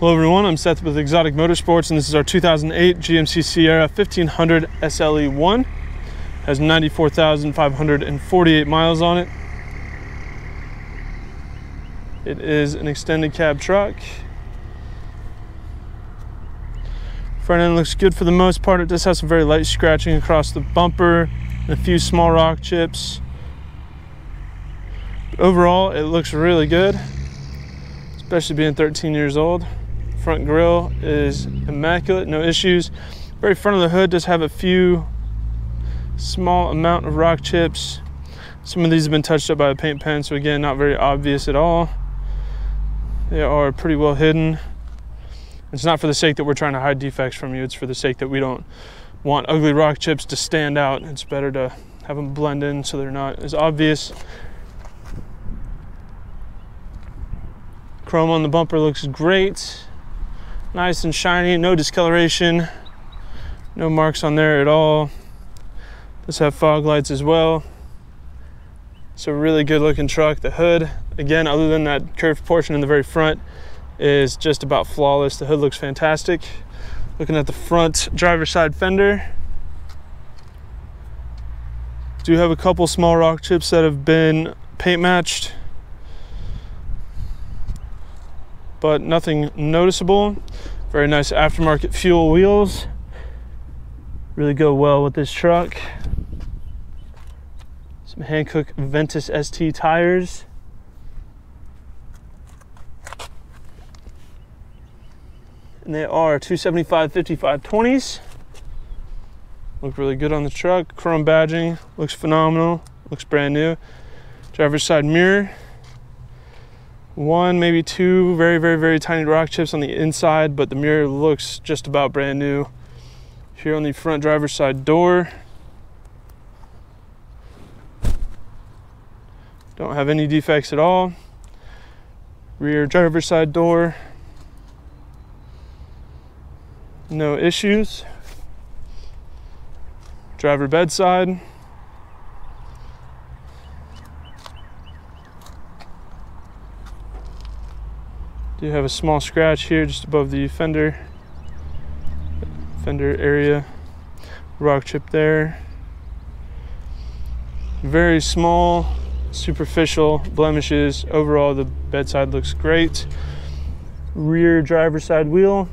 Hello everyone, I'm Seth with Exotic Motorsports and this is our 2008 GMC Sierra 1500 SLE1. Has 94,548 miles on it. It is an extended cab truck. Front end looks good for the most part. It does have some very light scratching across the bumper and a few small rock chips. But overall, it looks really good, especially being 13 years old. Front grille is immaculate, no issues. Very front of the hood does have a few small amount of rock chips. Some of these have been touched up by a paint pen, so again, not very obvious at all. They are pretty well hidden. It's not for the sake that we're trying to hide defects from you, it's for the sake that we don't want ugly rock chips to stand out. It's better to have them blend in so they're not as obvious. Chrome on the bumper looks great nice and shiny, no discoloration, no marks on there at all. Does have fog lights as well. It's a really good looking truck. The hood, again, other than that curved portion in the very front, is just about flawless. The hood looks fantastic. Looking at the front driver's side fender, do have a couple small rock chips that have been paint matched but nothing noticeable. Very nice aftermarket fuel wheels. Really go well with this truck. Some Hankook Ventus ST tires. And they are 275 55 20s. Look really good on the truck. Chrome badging looks phenomenal. Looks brand new. Driver's side mirror one, maybe two very, very, very tiny rock chips on the inside, but the mirror looks just about brand new. Here on the front driver's side door, don't have any defects at all. Rear driver's side door, no issues. Driver bedside. Do have a small scratch here just above the fender fender area. Rock chip there. Very small superficial blemishes. Overall the bedside looks great. Rear driver side wheel.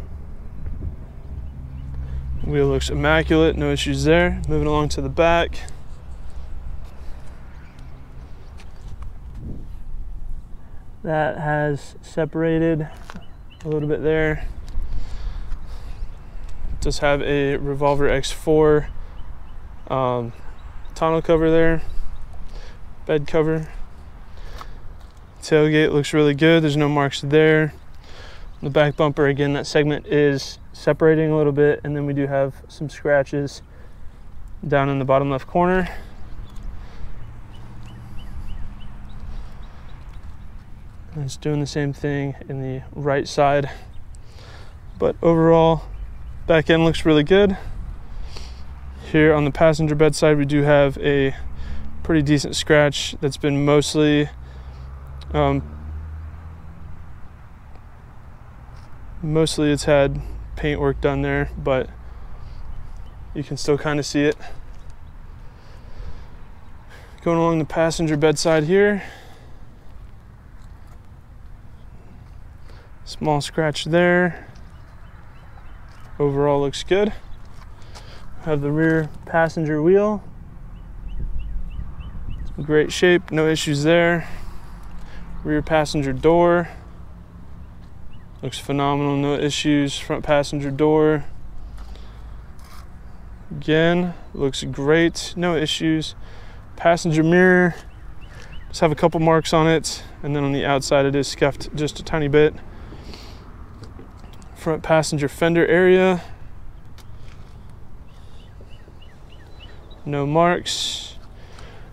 Wheel looks immaculate, no issues there. Moving along to the back. That has separated a little bit there. It does have a Revolver X4 um, tonneau cover there, bed cover. Tailgate looks really good. There's no marks there. The back bumper, again, that segment is separating a little bit, and then we do have some scratches down in the bottom left corner. And it's doing the same thing in the right side. But overall, back end looks really good. Here on the passenger bed side, we do have a pretty decent scratch that's been mostly um, mostly it's had paint work done there, but you can still kind of see it. Going along the passenger bedside here, Small scratch there. Overall looks good. Have the rear passenger wheel. Great shape, no issues there. Rear passenger door. Looks phenomenal, no issues. Front passenger door. Again, looks great, no issues. Passenger mirror, just have a couple marks on it, and then on the outside it is scuffed just a tiny bit front passenger fender area. No marks.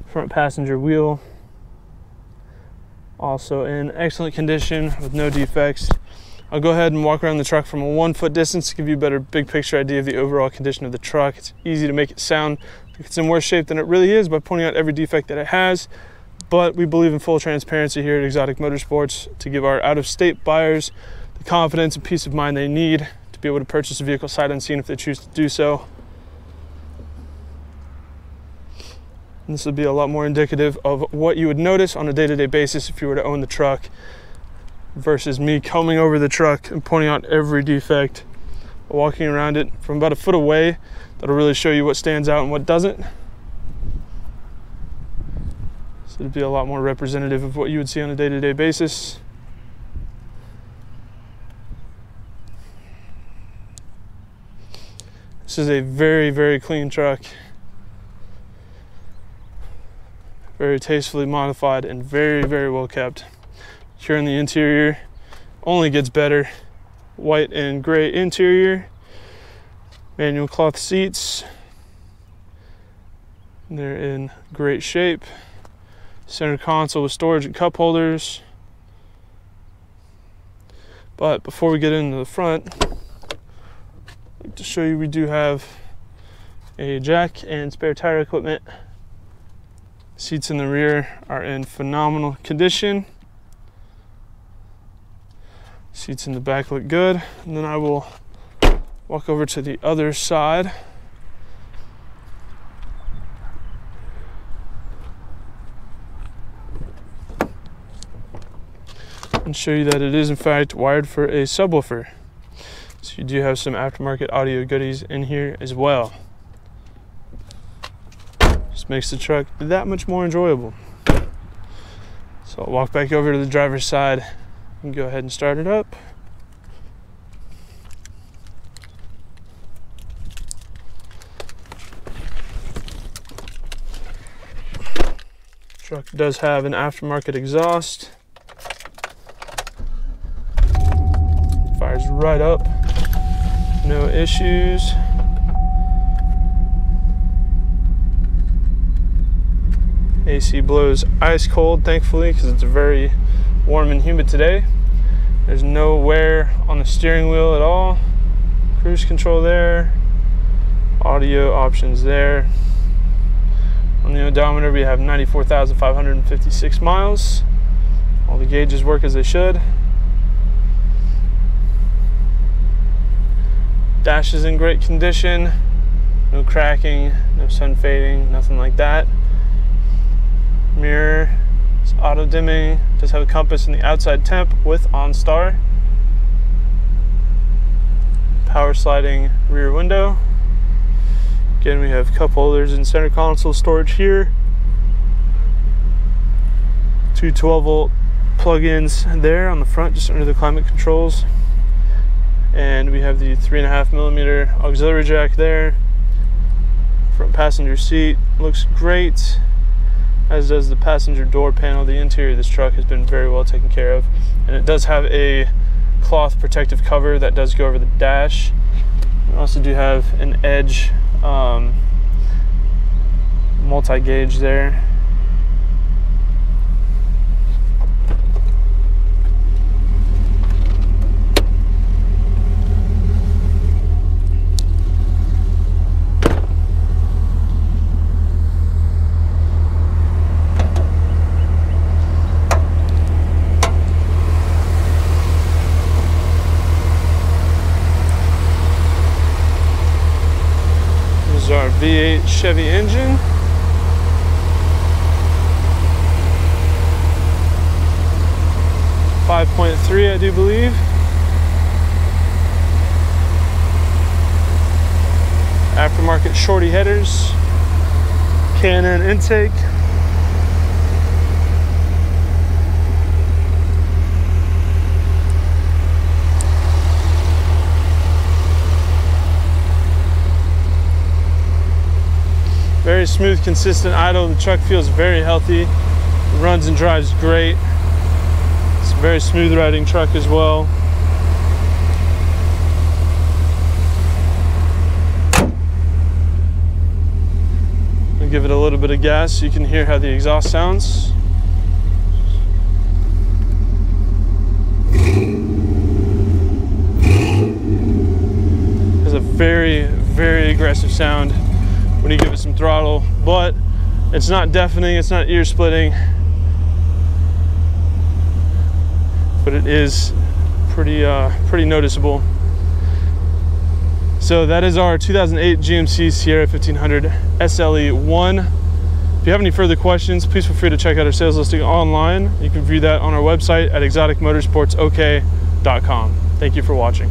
Front passenger wheel. Also in excellent condition with no defects. I'll go ahead and walk around the truck from a one foot distance to give you a better big picture idea of the overall condition of the truck. It's easy to make it sound like it's in worse shape than it really is by pointing out every defect that it has. But we believe in full transparency here at Exotic Motorsports to give our out of state buyers the confidence and peace of mind they need to be able to purchase a vehicle sight unseen if they choose to do so. And this would be a lot more indicative of what you would notice on a day to day basis if you were to own the truck versus me combing over the truck and pointing out every defect, walking around it from about a foot away. That'll really show you what stands out and what doesn't. So it'd be a lot more representative of what you would see on a day to day basis. This is a very, very clean truck. Very tastefully modified and very, very well kept. Here in the interior only gets better. White and gray interior, manual cloth seats. They're in great shape. Center console with storage and cup holders. But before we get into the front, like to show you we do have a jack and spare tire equipment. Seats in the rear are in phenomenal condition. Seats in the back look good. And then I will walk over to the other side. And show you that it is in fact wired for a subwoofer. You do have some aftermarket audio goodies in here as well. Just makes the truck that much more enjoyable. So I'll walk back over to the driver's side and go ahead and start it up. Truck does have an aftermarket exhaust. Fires right up, no issues. AC blows ice cold, thankfully, because it's very warm and humid today. There's no wear on the steering wheel at all. Cruise control there. Audio options there. On the odometer, we have 94,556 miles. All the gauges work as they should. Dash is in great condition. No cracking, no sun fading, nothing like that mirror, it's auto dimming, does have a compass in the outside temp with OnStar. Power sliding rear window. Again, we have cup holders and center console storage here. Two 12 volt plug-ins there on the front, just under the climate controls. And we have the three and a half millimeter auxiliary jack there. Front passenger seat looks great as does the passenger door panel. The interior of this truck has been very well taken care of, and it does have a cloth protective cover that does go over the dash. We also do have an edge um, multi-gauge there V8 Chevy engine. Five point three, I do believe. Aftermarket shorty headers, K&N intake. Very smooth, consistent idle. The truck feels very healthy. It runs and drives great. It's a very smooth riding truck as well. I'll give it a little bit of gas so you can hear how the exhaust sounds. Very, very aggressive sound when you give it some throttle, but it's not deafening, it's not ear splitting, but it is pretty uh, pretty noticeable. So that is our 2008 GMC Sierra 1500 SLE1. If you have any further questions, please feel free to check out our sales listing online. You can view that on our website at exoticmotorsportsok.com. Thank you for watching.